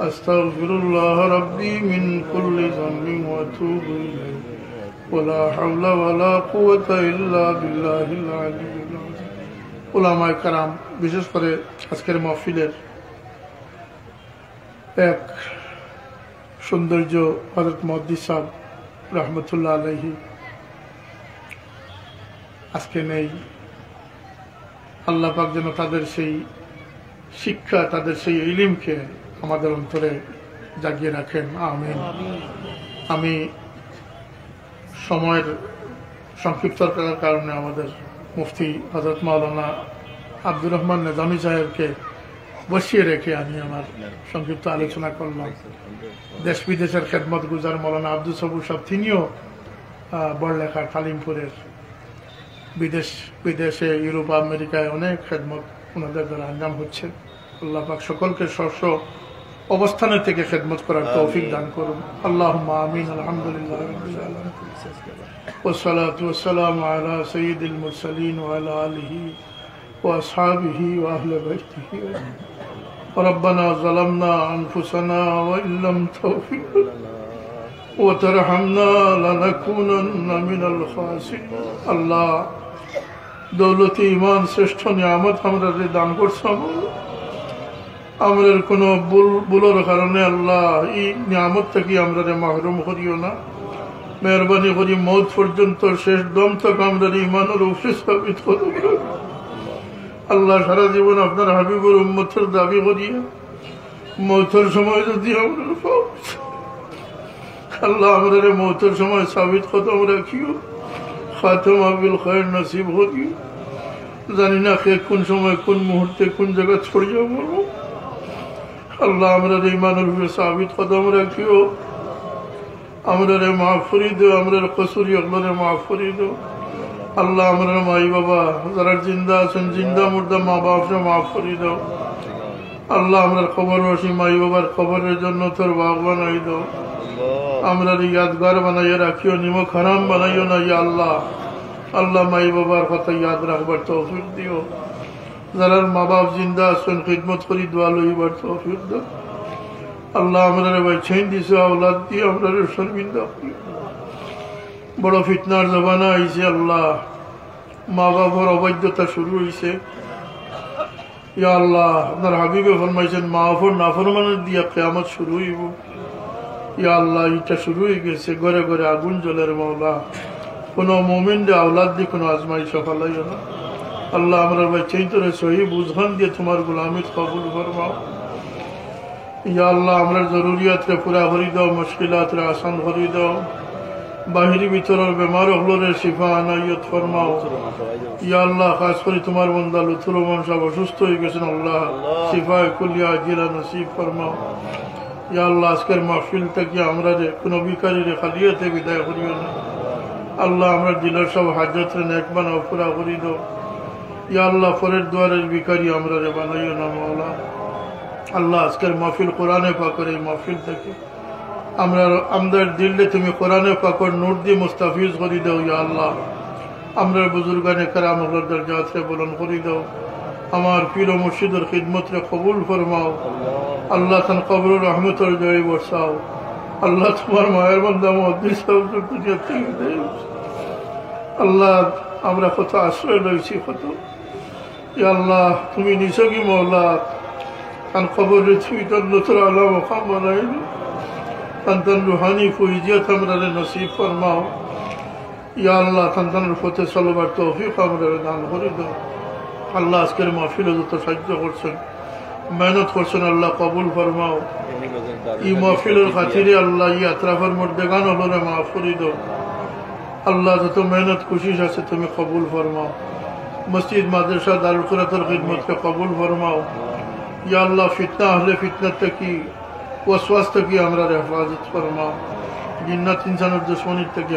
أستغفر الله ربي من كل ذنب وأتوب إليه ولا حول ولا قوة إلا بالله العلي العظيم ওলামায় কারাম বিশেষ করে আজকের মহফিলের এক সৌন্দর্য হজরত মহদ্দি সাহ রহমতুল্লাহ আলহি আজকে নেই আল্লাহ পাক যেন তাদের সেই শিক্ষা তাদের সেই ইলিমকে আমাদের অন্তরে জাগিয়ে রাখেন, আমিন। আমি সময়ের সংক্ষিপ্ততার কারণে আমাদের মুফতি হজরত মাওলানা আব্দুর রহমান নেজামি সাহেবকে বসিয়ে রেখে আমি আমার সংক্ষিপ্ত আলোচনা করলাম। দেশ বিদেশের খেদমত গুজার মৌলানা আব্দুল সবুর সাহেব, তিনিও বড়লেখার তালিমপুরের বিদেশ, বিদেশে ইউরোপ, আমেরিকায় অনেক খেদমত ওনাদের দ্বারা আঞ্জাম হচ্ছে। আল্লাহ পাক সকলকে শস্য অবস্থানে থেকে খেদমত করার তৌফিক দান করুন আল্লাহ আমিন আলহামদুলিল্লাহ والصلاة والسلام على سيد المرسلين وعلى آله وأصحابه وأهل بيته ربنا ظلمنا أنفسنا وإن لم تغفر وترحمنا لنكونن من الخاسرين الله দৌলতি ইমান শ্রেষ্ঠ নিয়ামত আমরা যে দান করছাম আমাদের কোনো বুলোর কারণে আল্লাহ এই নিয়ামত থেকে আমরা মাহরুম করিও না। মেহরবানি করি মৌত পর্যন্ত, শেষ দম তক আমরা ইমানের উপরে স্থাপিত করব আল্লাহ সারা জীবন আপনার হাবিবুর উম্মতের দাবি করিয়া মৌতের সময় যদি আমরা আল্লাহ আমাদের মৌতের সময় সাবিত খতম রাখিও, খাতম আবিল খয়ের নসিব করিও। জানি না কে কোন সময় কোন মুহূর্তে কোন জায়গা ছড়িয়ে মরবো আল্লাহ আমরা ইমানের উপরে সাবিত কদম রাখিও আমরা মাফ করি দো আমরা কসুরি অগলরে মাফ করি দো আল্লাহ আমরা মাই বাবা যারা জিন্দা আছেন জিন্দা মুর্দা মা বাপরে মাফ করি দাও। আল্লাহ আমরা খবর বসি মাই বাবার খবরের জন্য তোর বাঘ বানাই দো আমরা ইয়াদগার বানাইয়া রাখিও নিমক হারাম বানাইও না ইয়া আল্লাহ। আল্লাহ মাই বাবার কথা ইয়াদ রাখবার তৌফিক দিও। যারা মা বাপ জিন্দা আছেন, খিদমত করি, দোয়া লইবার আল্লাহ আমরা ভাই ছেন দিছে, আওলাদ দিয়ে আমরা শর্মিন্দা বড় ফিতনার জমানা আইছে আল্লাহ। মা বাবার অবৈধতা শুরু হয়েছে ইয়া আল্লাহ, আপনার হাবিবে ফরমাইছেন, মা ফর নাফরমানের দিয়া কেয়ামত শুরু হইব। ইয়া আল্লাহ, এটা শুরু হয়ে গেছে, ঘরে ঘরে আগুন জলের মাওলা। কোনো মোমেন্টে আওলাদ দিয়ে কোনো আজমাই সফল হইও না। আল্লাহ আমরা ভাই চৈতরে সহি বুঝান দিয়ে তোমার গুলামিত কবুল ফরমাও। ইয়া আল্লাহ, আমরা জরুরিয়াতরে পুরা ভরি দাও মুশকিলাতরে আসান ভরি দাও। বাহিরি ভিতরের বেমার হলরে শিফা আনাইয়ত ফরমাও। ইয়া আল্লাহ, খাস করে তোমার বন্দা লুথুর সাহেব অসুস্থ হয়ে গেছেন, আল্লাহ শিফায় কুলিয়া জিলা নসিব ফরমাও। ইয়া আল্লাহ, আজকের মাহফিল থেকে আমরা যে কোনো বিকারী রে খালিয়াতে বিদায় করিও না। আল্লাহ, আমরা দিলের সব হাজত রে নেক বানাও পুরা করি দাও। ইয়া আল্লাহ পরের দুয়ারের বিকারি আমরা রে বানাইও না মাওলা আল্লাহ আজকের মাহফিল কোরআনে পাকর এই মাহফিল থেকে আমরা আমাদের দিল্লি তুমি কোরআনে পাকর নূর দিয়ে মুস্তাফিজ করি দাও ইয়া আল্লাহ আমরা বুজুর্গানে কারাম হলদার জাতরে বলন করি দাও আমার পীর মুর্শিদের খিদমতরে কবুল ফরমাও আল্লাহ তান কবর রহমতর জয় বসাও আল্লাহ তোমার মায়ের বন্ধা মহাদিস আল্লাহ আমরা কত আশ্রয় লইছি, কত। আল্লাহ, তুমি নিছকি মৌলা। কান খবর তুমি তোর নতুন আল্লাহ মকাম বানাইনি তান্তান রুহানি ফুইজিয়ত আমরা নসিব ফরমাও। ইয়া আল্লাহ তান্তানের পথে চলবার তৌফিক আমরা দান করে দাও। আল্লাহ আজকের মাহফিলে যত সাহায্য করছেন, মেহনত করছেন, আল্লাহ কবুল ফরমাও। ই মাহফিলের খাতিরে আল্লাহ ই মধ্যে গান হলো মাফ করে দাও। আল্লাহ যত মেহনত কোশিস আছে তুমি কবুল ফরমাও মসজিদ মাদ্রাসা দারুল কুরাতের খিদমতকে কবুল ফরমাও ইয়া আল্লাহ ফিতনা হলে ফিতনা থেকে ওয়াসওয়াস থেকে আমরা হেফাজত ফরমাও জিন্নাত ইনসানের দুশ্মনির থেকে